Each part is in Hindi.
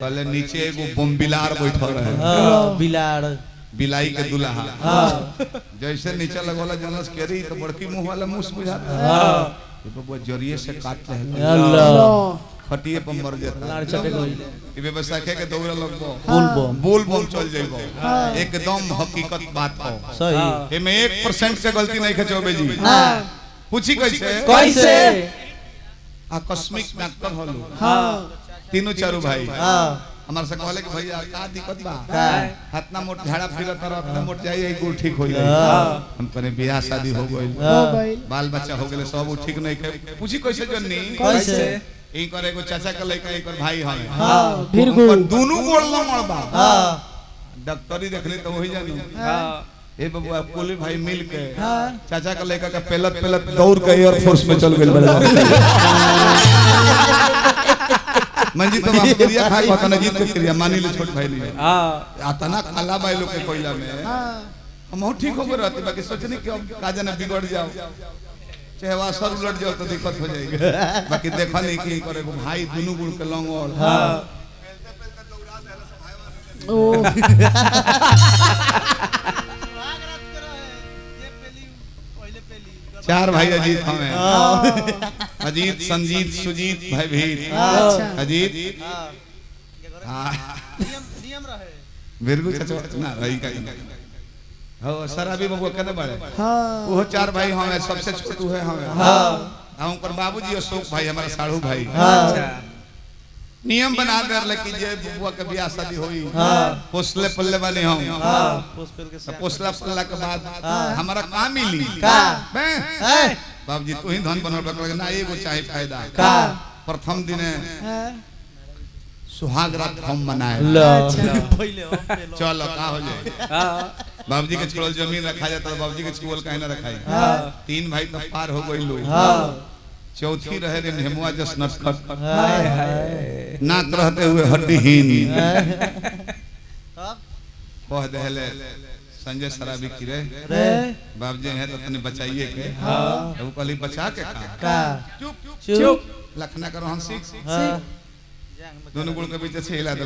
पहले नीचे एगो बोम्बिलार बैठल रहे। हाँ, बिलाड़। बिलाई के दुल्हा। हाँ। जैसे नीचे लगोला जनस केरी तो बड़की मुँह वाला मुँह बुझाता हाँ। ये बबुआ ज़रिए से काट रहे अल्लाह। खटिए पर मर जाता लाड़ चटे गई ई व्यवस्था के के दौड़ लगबो बोल बम। बोल बम चल जाइबो एकदम हकीकत बात हो। सही। एमे 1% के गलती नहीं है चौबे जी हाँ। पूछी कैसे? कैसे? आकस्मिक डॉक्टर हलो। हाँ। तीनों चारू भाई। हाँ। हमारे से कहले कि भैया का दिक्कत बा? का? हाथना मोट झाड़ा फिरत रह इतना मोट जाई है गुड़ ठीक हो जाई। हाँ। हम कने बियाह शादी हो गइल हाँ। बाल बच्चा हो गेले सब ठीक नहीं के पूछी कैसे जन्नी कैसे? ई करे एगो चाचा के लइका एक भाई हमें हाँ उनकर दोनों गोड़ लमड़ बा। हाँ। डॉक्टरी देखली तो वही जानू। हाँ। ए बबुआ कुली भाई मिल के हाँ। चाचा का लइका के पेलत पेलत दौड़ के एयरफोर्स में चल गेल बड़ा मंजीत बाबा क्रिया खा के तना जीत के क्रिया मानी ले छोट भाई लिए हाँ आतना काला भाई लोग के कोयला में हम हो ठीक हो गए रहते बाकी सोचनी कि अब का जाने बिगड़ जाओ चाहे वहाँ सर उलट जाओ तो दिक्कत हो जाएगी बाकी देखा नहीं कि करे भाई दोनों गुण के लंगोल हाँ चार भाई अजीत हमें हाँ अजीत संजीत सुजीत भाई भीर अच्छा। अजीत। हाँ। बिरगु चाचा ना रही का हो बबुआ कने बड़े। वो चार भाई हमें सबसे छोटू है हमें। हाँ। हम पर बाबूजी अशोक भाई हमारा साढ़ू भाई। हाँ। नियम बना दे कि जे बबुआ के बियाह शादी होई। हाँ। पोसले पल्ले वाले हम हाँ। पोसला पल्ला के बाद हमारा का मिली का? है बाबूजी तू ही धन बनल बकल ना एगो चाहे फ़ायदा। का? प्रथम दिने सुहाग रात हम मनाए। चलो का हो जाए? बाबूजी के छोड़ल ज़मीन रखा जाता है बाबूजी के छोड़ल काहे ना रखाई? हाँ। तीन भाई तो पार हो गई लोग हाँ। चौथी रहे रे नेमुआ जस नटखट। नाक रहते हुए हड्डीहीन हाँ। कह देले संजय शराबी की रे। रे बाबूजी हैं तो तने बचाइए के। हाँ। तो वो कहली बचा के का? चुप चुप। लखना करो हम सीख। हाँ। दोनों गुण के बीच से हिला दे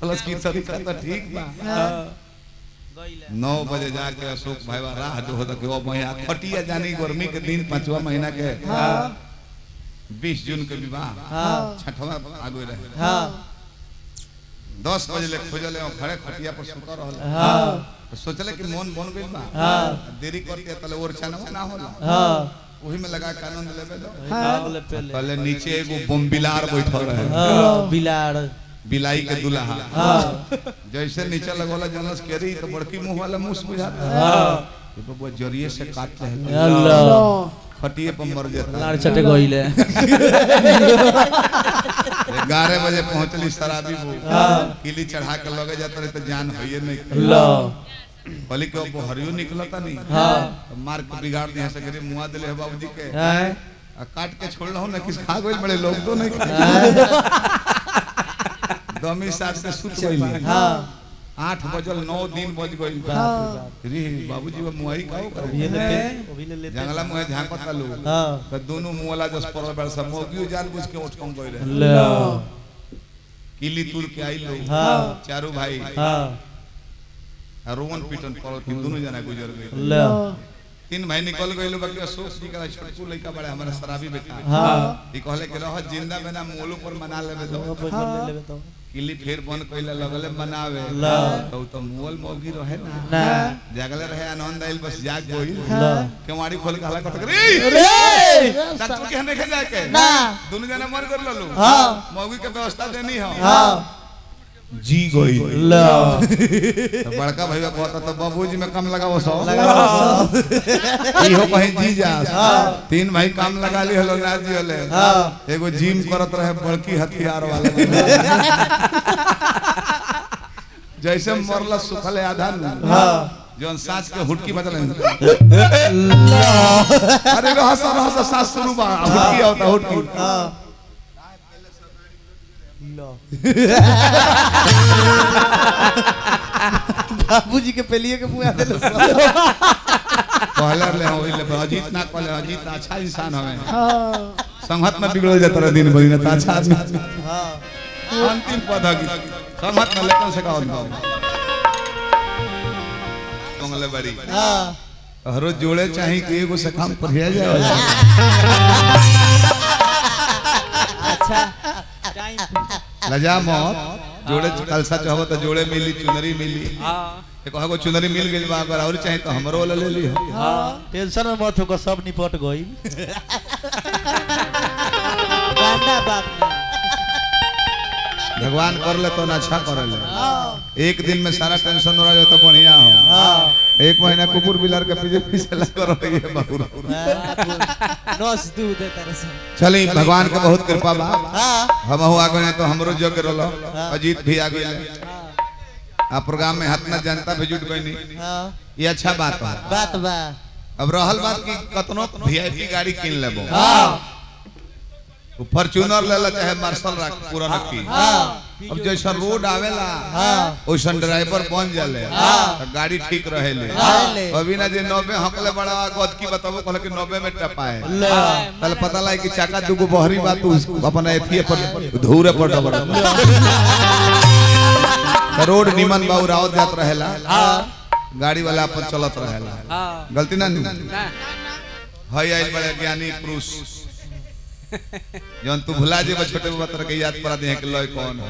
प्लस की तरीका तो ठीक बा। नौ बजे जाके अशोक भाई राह जो होता कि वो महीना खटिया जानी गर्मी के दिन पांचवा महीना के। बीस जून के विवाह। हाँ। छठवा आगे रहे। हाँ। दस बजे ले खोजले और खड़े खटिया पर सुता रहल। हाँ। तो सोचले कि मन बन गइल बा। हाँ। देरी करते तले और चनवा ना होला। हाँ। वही में लगा के आनंद लेबे दो। पहले पहले पहले नीचे एगो बोम्बिलार बैठल रहे। हाँ बिलाड़ बिलाई के दुल्हा। हाँ। जैसे नीचे लगोला जनस केरी तो बड़की मुँह वाला मुँह बुझाता हाँ। ये बबुआ ज़रिए से काट रहे अल्लाह। खटिए पर मर जाता लाड़ चटे गईले ग्यारह बजे पहुंचली शराबी वो हाँ। किली चढ़ा के लगे जाता रहे तो जान होइए नहीं। अल्लाह बोली के वो हरियो निकलता नहीं। हाँ। तो मार के बिगाड़ दिया से करे मुआ दिले है बाबूजी के। हैं। आ काट के छोड़ रहा ना किस खा गइल बड़े लोग तो नहीं खाए। दमी साथ के सुत गइल हाँ। आठ बजल नौ दिन बज गइल रे बाबूजी वो मुआई ले लेते जंगला मुहे झांकता लोग हाँ। तो दोनों मुआला जस पड़ल बड़ सब मोगियो जान बुझ के उठ कम गइल अल्लाह किली तुर के आई लोग हाँ। चारों भाई। हाँ। रोवन पीटन पड़ल कि दोनों जना गुजर गए। अल्लाह तीन भाई निकल गइल बाकी अशोक जी का छोटकू लइका बड़े हमारा शराबी बेटा। हाँ। ई कहले कि रह ज़िंदा बिना मोलू पर मना लेबे दो। ले लेबे तो किली फिर बंद कइले लगले बनावे। तो तो मोल मौगी रहे ना। ना। जागले रहे आनंद आइल बस जाग ला। केवाड़ी खोल के हला कटक रे। रे! सच के हने के जाके? ना। दोनों जना मर कर ललो। हाँ। मौगी के व्यवस्था देनी हो। हाँ। जी गई ला। तो बड़का भैया कहता तो बाबूजी में कम लगाओ सौ। हाँ इहो कहीं जी जा। तीन भाई काम लगा ली हलो ना जी हले। हाँ। एगो जिम करत रहे बड़की हथियार वाला। जैसे मरला सुखले आधा हाँ। जौन सास के हुटकी बदल अरे रहस रहस सास शुरू बा। हुटकी आवता हुटकी। हाँ बाबूजी के पेलिए के मुँह आते कहले ले हो ले अजीत ना कहले अजीत अच्छा इंसान हवे संहत में बिगड़ जाता रहा दिन भर ना अच्छा आदमी। हाँ। अंतिम पद है गीत संहत में लेकिन से का उनका। मंगले बड़ी। हाँ। हरो जोड़े चाही कि एगो से काम पढ़िया जाए। अच्छा। लजा मौत। जोड़े कलसा चाहो तो जोड़े मिली चुनरी मिली। हाँ। एक एगो चुनरी मिल गई बा अगर और चाहे तो हमरो वाला ले ली हाँ। टेंशन में मत होकर सब निपट गई। बात ना भगवान कर ले तो ना अच्छा कर ले। हाँ। एक दिन में सारा टेंशन हो रहा तो बढ़िया हो। हाँ। एक महीना कुकुर बिलार के पीछे पीछे लग रही है बाबू नस दूध दे तरह से। चली भगवान के बहुत कृपा बा। हाँ। हम हो आगे नहीं तो हमरो जग रहो अजीत भी आगे आ प्रोग्राम में हाथ में जनता भी जुट गई नहीं हाँ। ये अच्छा बात है बात बा। अब रहल बात की कतनो वीआईपी गाड़ी किन लेबो। हाँ। फॉर्च्यूनर ले ला चाहे मार्शल रख पुराना की हाँ। अब जैसा रोड आवेला हाँ। वैसन ड्राइवर बन जाले। हाँ। तो गाड़ी ठीक रहेले। रहेले। अभी ना जे नब्बे हकले बड़ा गद की बताबो कहले कि नब्बे में टपाए ले पहले पता लगे कि चाका दुगो बहरी बात उसको अपना एथिए पर धूरे पर डबर तो रोड निमन बा रावत जात रहेला। गाड़ी वाला अपन चलत रहेला। हाँ। गलती ना नु? ना। हई आइल बड़े ज्ञानी पुरुष। जौन तू भुला जेबा छोटे बाबा तरह के याद पड़ा दे के लय कौन? हो।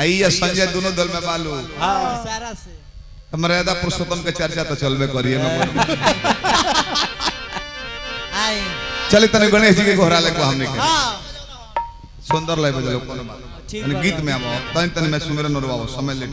आई या संजय दोनों दल में बालू। इशारा से। मर्यादा पुरुषोत्तम के चर्चा तो चलबे करिए ना। आई चले तने गणेश जी के घोरा ले को हमने के। हाँ। सुंदर लय बजलो कोनो बात। गीत में आवो तन तन में सुमिरन और समय ले